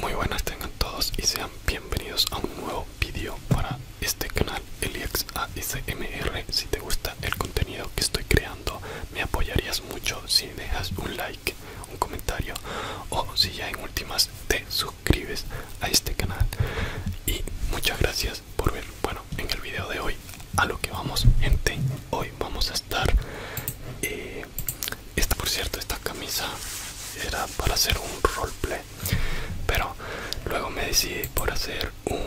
Muy buenas tengan todos y sean bienvenidos a un nuevo vídeo para este canal Elix ASMR. Si te gusta el contenido que estoy creando, me apoyarías mucho si dejas un like, un comentario o si ya en últimas te suscribes a este canal. Y muchas gracias por ver. Bueno, en el video de hoy a lo que vamos, gente. Hoy vamos a estar. Eh, esta, por cierto, esta camisa era para hacer un roleplay pero luego me decidí por hacer un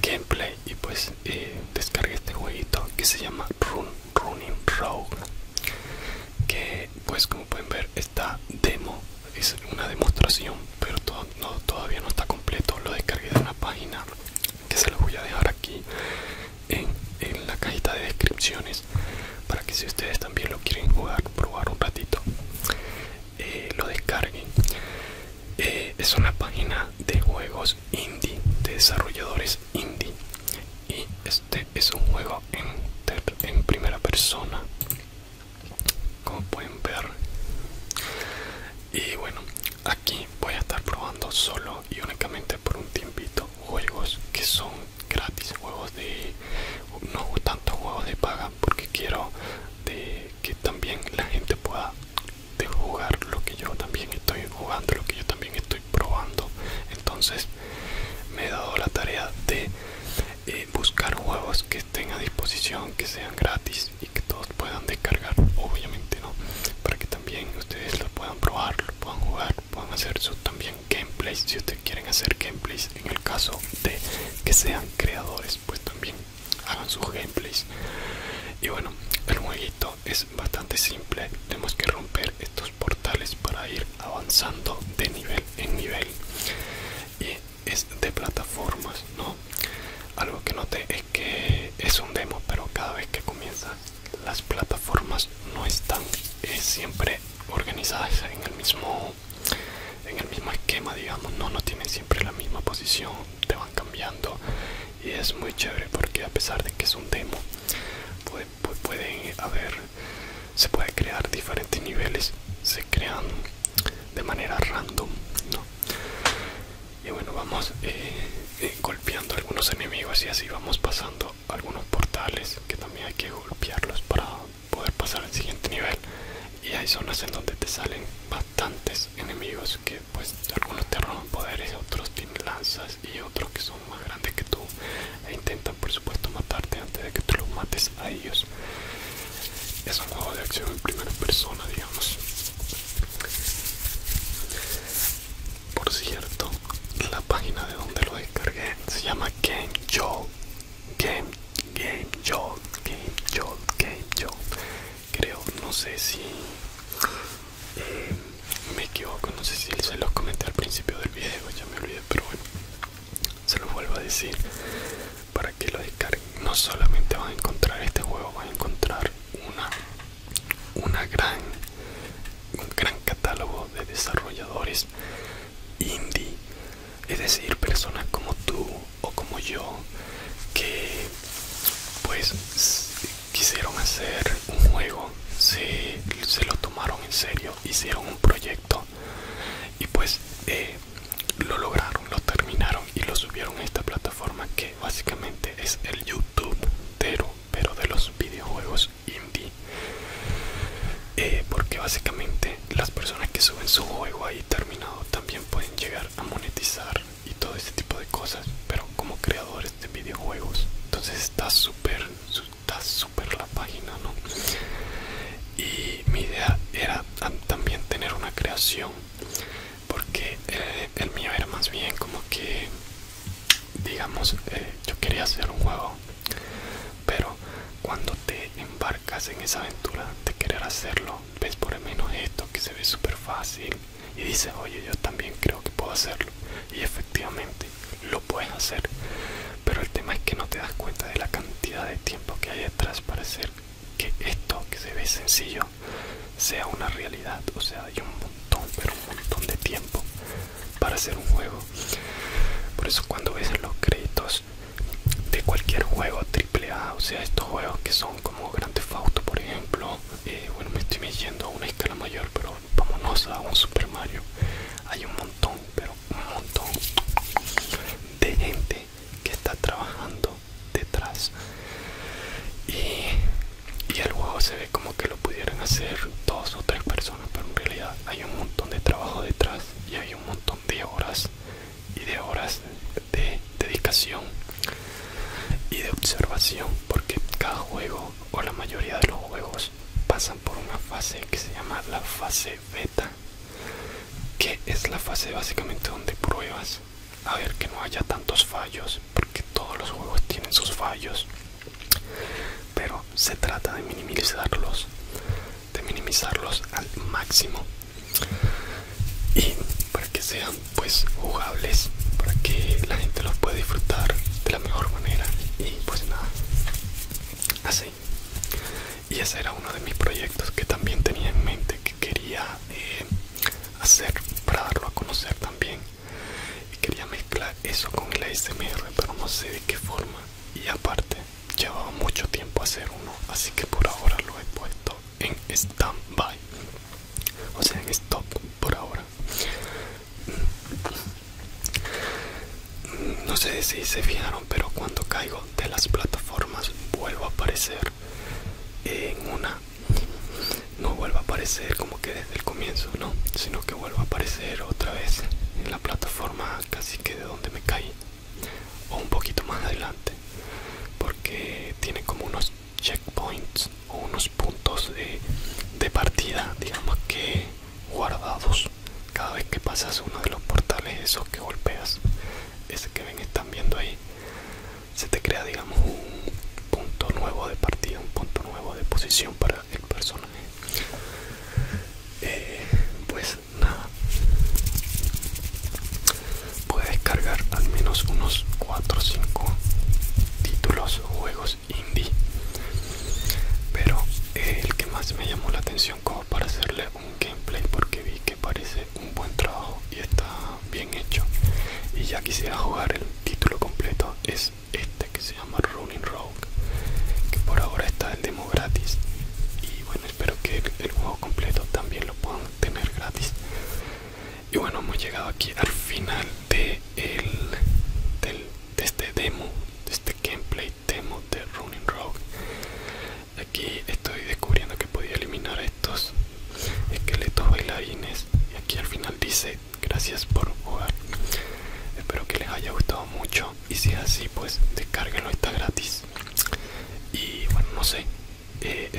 gameplay y pues eh, descargué este jueguito que se llama Run Running Rogue que pues como pueden ver esta demo es una demostración pero todavía no está completo lo descargué de una página que se los voy a dejar aquí en, en la cajita de descripciones para que si ustedes también lo quieren jugar probar un ratito eh, lo descarguen. Eh, es una página de juegos indie de desarrolladores indie. Y este es un juego en, en primera persona como pueden ver. Y bueno aquí voy a estar probando solo y únicamente por un tiempito juegos que son gratis juegos de no tanto juegos de paga porque quiero de que también la gente pueda de jugar lo que yo también estoy jugando lo que yo también estoy probando entonces me he dado la tarea de eh, buscar juegos que estén a disposición que sean gratis y que todos puedan descargar obviamente no para que también ustedes lo puedan probar lo puedan jugar puedan hacer sus también gameplays si ustedes quieren hacer gameplays en el caso de que sean creadores pues también hagan sus gameplays. Y bueno el jueguito es bastante simple tenemos que romper estos portales para ir avanzando de nivel en nivel y es de plataformas no algo que noté es que es un demo pero cada vez que comienza las plataformas no están eh, siempre organizadas en el mismo en el mismo esquema digamos siempre la misma posición te van cambiando. Y es muy chévere porque a pesar de que es un demo puede, puede haber se puede crear diferentes niveles se crean de manera random ¿no? y bueno vamos eh, eh, golpeando algunos enemigos y así vamos pasando algunos portales que también hay que golpearlos para poder pasar al siguiente nivel. Y hay zonas en donde te salen bastantes enemigos que pues algunos te roban y otros que son más grandes que tú e intentan por supuesto matarte antes de que tú los mates a ellos. Es un juego de acción en primera persona digamos. Por cierto la página de donde lo descargué se llama Game Jolt Game Game Jolt Game Jolt Game Jolt creo no sé si eh, me equivoco no sé si se los comenté al principio del video ya me olvidé pero bueno se para que lo descarguen. No solamente van a encontrar este juego van a encontrar una una gran un gran catálogo de desarrolladores indie es decir personas como tú o como yo que pues quisieron hacer un juego se, se lo tomaron en serio hicieron un proyecto y pues eh, lo lograron lo terminaron y lo subieron a esta plataforma que básicamente es el youtube pero, pero de los videojuegos indie eh, porque básicamente las personas que suben su juego ahí terminado también pueden llegar a monetizar y todo ese tipo de cosas pero como creadores de videojuegos entonces está súper está súper la página no y mi idea era también tener una creación porque eh, el mío era más bien como que eh, yo quería hacer un juego pero cuando te embarcas en esa aventura de querer hacerlo ves por lo menos esto que se ve súper fácil y dices oye yo también creo que puedo hacerlo y efectivamente lo puedes hacer. Pero el tema es que no te das cuenta de la cantidad de tiempo que hay detrás para hacer que esto que se ve sencillo sea una realidad. O sea hay un montón pero un montón de tiempo para hacer un juego por eso cuando ves los créditos de cualquier juego AAA o sea estos juegos que son como Grand Theft Auto por ejemplo eh, bueno me estoy yendo a una escala mayor pero vámonos a un Super Mario. Hay un porque cada juego o la mayoría de los juegos pasan por una fase que se llama la fase beta que es la fase básicamente donde pruebas a ver que no haya tantos fallos porque todos los juegos tienen sus fallos pero se trata de minimizarlos de minimizarlos al máximo. Y para que sean pues jugables para que la gente los pueda disfrutar la mejor manera. Y pues nada. Así. Y ese era uno de mis proyectos que también tenía en mente que quería eh, hacer para darlo a conocer también. Quería mezclar eso con el ASMR pero no sé de qué forma. Y aparte llevaba mucho tiempo hacer uno así que por ahora lo he puesto en stand-by o sea en stop por ahora no sé si se fijaron pero cuando caigo de las plataformas vuelvo a aparecer en una. No vuelvo a aparecer como que desde el comienzo no sino que vuelvo a aparecer otra vez en la plataforma casi que de donde me caí o un poquito más adelante porque tiene como unos checkpoints o unos puntos de, de partida digamos que guardados. Cada vez que pasas uno de los portales esos que golpeas ese que ven viendo ahí se te crea digamos un punto nuevo de partida un punto nuevo de posición para el personaje. Eh, pues nada. Puedes descargar al menos unos 4 o 5 títulos o juegos indie. Pero el que más me llamó la atención como para hacerle un gameplay porque vi que parece un buen trabajo y está bien hecho. Y ya quisiera jugar el título completo es este que se llama Running Rogue que por ahora está el demo gratis y bueno espero que el, juego completo también lo puedan tener gratis y bueno hemos aquí al final de el del, de este demo de este gameplay demo de Running Rogue. Aquí estoy descubriendo que podía eliminar estos esqueletos bailarines. Y aquí al final dice gracias por jugar. Espero que les haya gustado mucho. Y si es así pues descárguenlo está gratis y bueno no sé eh,